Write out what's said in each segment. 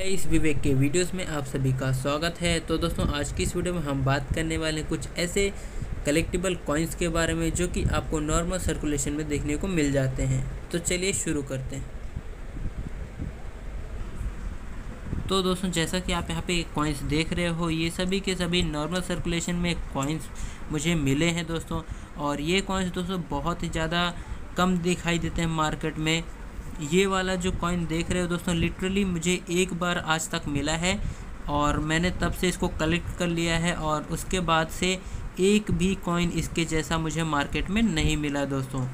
इस विवेक के वीडियोस में आप सभी का स्वागत है। तो दोस्तों, आज की इस वीडियो में हम बात करने वाले हैं कुछ ऐसे कलेक्टिबल कॉइन्स के बारे में जो कि आपको नॉर्मल सर्कुलेशन में देखने को मिल जाते हैं। तो चलिए शुरू करते हैं। तो दोस्तों, जैसा कि आप यहाँ पे कॉइन्स देख रहे हो, ये सभी के सभी नॉर्मल सर्कुलेशन में कॉइन्स मुझे मिले हैं दोस्तों। और ये कॉइन्स दोस्तों बहुत ही ज़्यादा कम दिखाई देते हैं मार्केट में। ये वाला जो कॉइन देख रहे हो दोस्तों लिटरली मुझे एक बार आज तक मिला है और मैंने तब से इसको कलेक्ट कर लिया है और उसके बाद से एक भी कॉइन इसके जैसा मुझे मार्केट में नहीं मिला दोस्तों।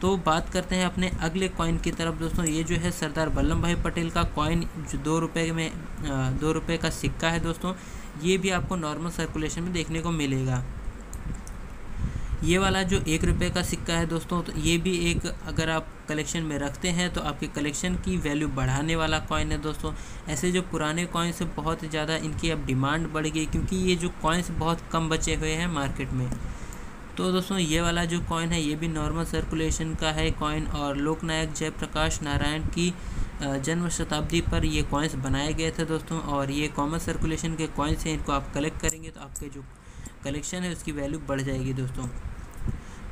तो बात करते हैं अपने अगले कॉइन की तरफ़ दोस्तों, ये जो है सरदार वल्लभ भाई पटेल का कॉइन जो दो रुपये में दो रुपये का सिक्का है दोस्तों, ये भी आपको नॉर्मल सर्कुलेशन में देखने को मिलेगा। ये वाला जो एक रुपये का सिक्का है दोस्तों तो ये भी एक अगर आप कलेक्शन में रखते हैं तो आपके कलेक्शन की वैल्यू बढ़ाने वाला कॉइन है दोस्तों। ऐसे जो पुराने कॉइन्स है, बहुत ज़्यादा इनकी अब डिमांड बढ़ गई, क्योंकि ये जो कॉइन्स बहुत कम बचे हुए हैं मार्केट में। तो दोस्तों, ये वाला जो कॉइन है, ये भी नॉर्मल सर्कुलेशन का है कॉइन और लोकनायक जयप्रकाश नारायण की जन्म शताब्दी पर ये कॉइन्स बनाए गए थे दोस्तों, और ये कॉमन सर्कुलेशन के कॉइन्स हैं, इनको आप कलेक्ट करेंगे तो आपके जो कलेक्शन है, उसकी वैल्यू बढ़ जाएगी दोस्तों।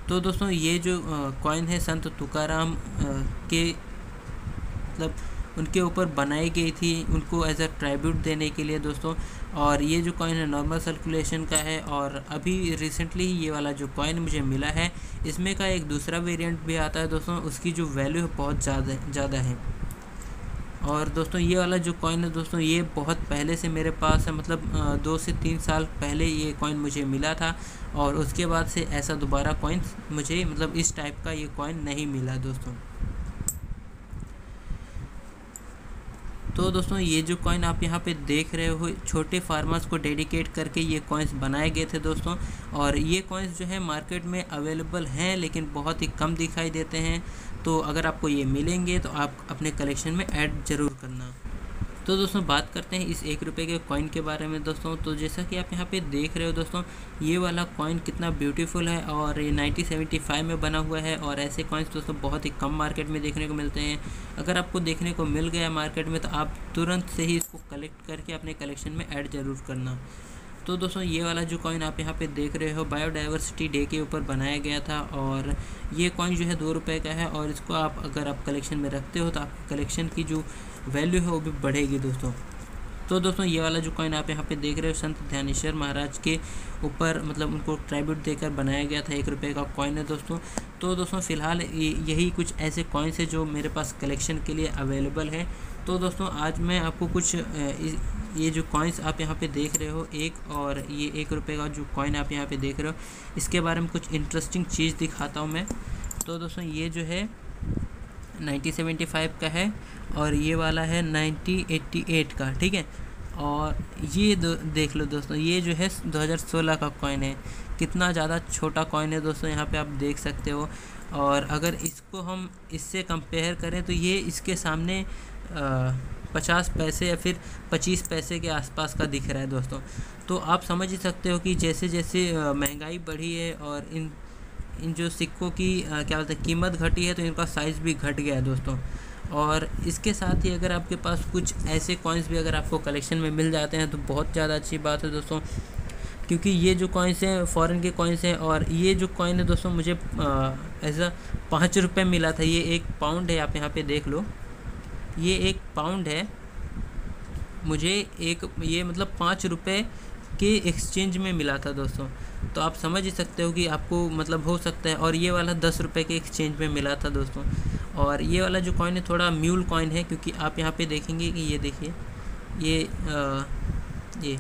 तो दोस्तों, ये जो कॉइन है संत तुकाराम के मतलब उनके ऊपर बनाई गई थी उनको एज अ ट्राइब्यूट देने के लिए दोस्तों। और ये जो कॉइन है नॉर्मल सर्कुलेशन का है और अभी रिसेंटली ये वाला जो कॉइन मुझे मिला है, इसमें का एक दूसरा वेरिएंट भी आता है दोस्तों, उसकी जो वैल्यू है बहुत ज़्यादा ज़्यादा है। और दोस्तों, ये वाला जो कॉइन है दोस्तों, ये बहुत पहले से मेरे पास है मतलब दो से तीन साल पहले ये कॉइन मुझे मिला था और उसके बाद से ऐसा दोबारा कॉइन मुझे मतलब इस टाइप का ये कॉइन नहीं मिला दोस्तों। तो दोस्तों, ये जो कॉइन आप यहाँ पे देख रहे हो, छोटे फार्मर्स को डेडिकेट करके ये कॉइन्स बनाए गए थे दोस्तों। और ये कॉइन्स जो है मार्केट में अवेलेबल हैं, लेकिन बहुत ही कम दिखाई देते हैं। तो अगर आपको ये मिलेंगे तो आप अपने कलेक्शन में ऐड ज़रूर करना। तो दोस्तों, बात करते हैं इस एक रुपये के कॉइन के बारे में दोस्तों। तो जैसा कि आप यहाँ पे देख रहे हो दोस्तों, ये वाला कॉइन कितना ब्यूटीफुल है और ये 1975 में बना हुआ है और ऐसे कॉइन्स दोस्तों बहुत ही कम मार्केट में देखने को मिलते हैं। अगर आपको देखने को मिल गया मार्केट में तो आप तुरंत से ही इसको कलेक्ट करके अपने कलेक्शन में ऐड ज़रूर करना। तो दोस्तों, ये वाला जो कॉइन आप यहाँ पे देख रहे हो बायोडाइवर्सिटी डे के ऊपर बनाया गया था और ये कॉइन जो है दो रुपये का है और इसको आप अगर आप कलेक्शन में रखते हो तो आपकी कलेक्शन की जो वैल्यू है वो भी बढ़ेगी दोस्तों। तो दोस्तों, ये वाला जो कॉइन आप यहाँ पे देख रहे हो, संत ध्यानेश्वर महाराज के ऊपर मतलब उनको ट्राइब्यूट देकर बनाया गया था, एक रुपये का कॉइन है दोस्तों। तो दोस्तों, फ़िलहाल यही कुछ ऐसे कॉइन्स है जो मेरे पास कलेक्शन के लिए अवेलेबल है। तो दोस्तों, आज मैं आपको कुछ ये जो कॉइन्स आप यहाँ पे देख रहे हो, एक और ये एक रुपये का जो कॉइन आप यहाँ पे देख रहे हो, इसके बारे में कुछ इंटरेस्टिंग चीज़ दिखाता हूँ मैं। तो दोस्तों, ये जो है 1975 का है और ये वाला है 1988 का, ठीक है? और ये दो, देख लो दोस्तों, ये जो है 2016 का कॉइन है। कितना ज़्यादा छोटा कॉइन है दोस्तों, यहाँ पे आप देख सकते हो। और अगर इसको हम इससे कंपेयर करें तो ये इसके सामने पचास पैसे या फिर पच्चीस पैसे के आसपास का दिख रहा है दोस्तों। तो आप समझ ही सकते हो कि जैसे जैसे महँगाई बढ़ी है और इन इन जो सिक्कों की क्या बोलते हैं, कीमत घटी है तो इनका साइज़ भी घट गया है दोस्तों। और इसके साथ ही अगर आपके पास कुछ ऐसे कॉइन्स भी अगर आपको कलेक्शन में मिल जाते हैं तो बहुत ज़्यादा अच्छी बात है दोस्तों। क्योंकि ये जो कॉइन्स हैं फ़ॉरेन के कॉइन्स हैं और ये जो कॉइन है दोस्तों, मुझे ऐसा पाँच रुपये मिला था। ये एक पाउंड है, आप यहाँ पे देख लो। ये एक पाउंड है। मुझे एक, ये मतलब पाँच रुपये के एक्सचेंज में मिला था दोस्तों। तो आप समझ ही सकते हो कि आपको मतलब हो सकता है और ये वाला दस रुपये के एक्सचेंज में मिला था दोस्तों। और ये वाला जो कॉइन है थोड़ा म्यूल कॉइन है क्योंकि आप यहाँ पे देखेंगे कि ये देखिए ये आ, ये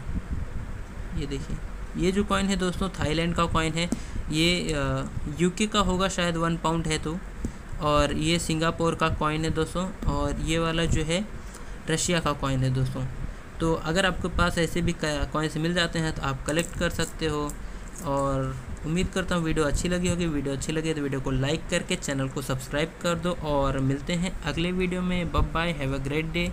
ये देखिए ये जो कॉइन है दोस्तों थाईलैंड का कॉइन है ये यूके का होगा शायद वन पाउंड है तो। और ये सिंगापुर का कॉइन है दोस्तों और ये वाला जो है रशिया का कॉइन है दोस्तों। तो अगर आपके पास ऐसे भी कॉइन्स मिल जाते हैं तो आप कलेक्ट कर सकते हो। और उम्मीद करता हूँ वीडियो अच्छी लगी होगी। वीडियो अच्छी लगी तो वीडियो को लाइक करके चैनल को सब्सक्राइब कर दो और मिलते हैं अगले वीडियो में। बब bye have a great day